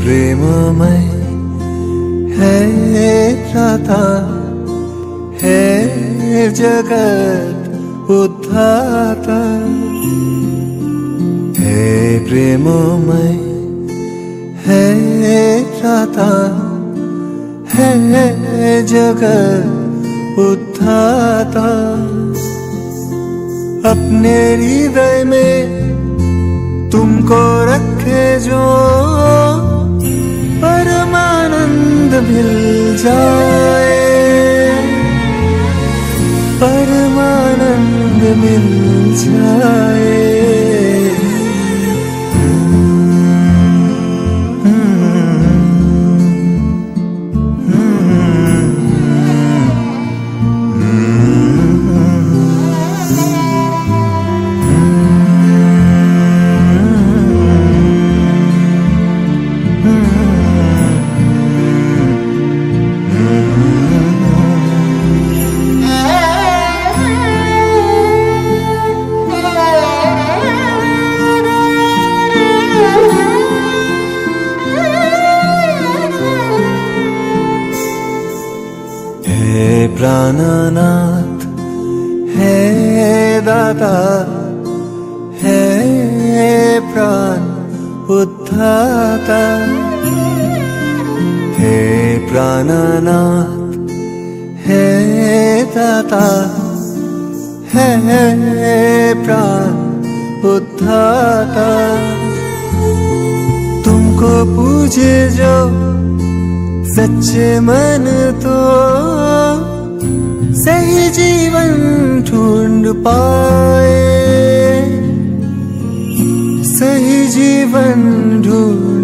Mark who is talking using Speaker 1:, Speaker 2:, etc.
Speaker 1: प्रेममय है प्राता है, जगत उद्धाता है। प्रेममय है प्राता है, जगत उद्धाता। अपने हृदय में तुमको रखे जो मिल जाए। परमानंद मिल जाए। हे प्राणनाथ, हे दाता, हे प्राण उद्धाता, हे प्राणनाथ, हे दाता, हे प्राण उद्धाता। तुमको पूजे जो सच्चे मन तो पाए। सही जीवन ढूंढ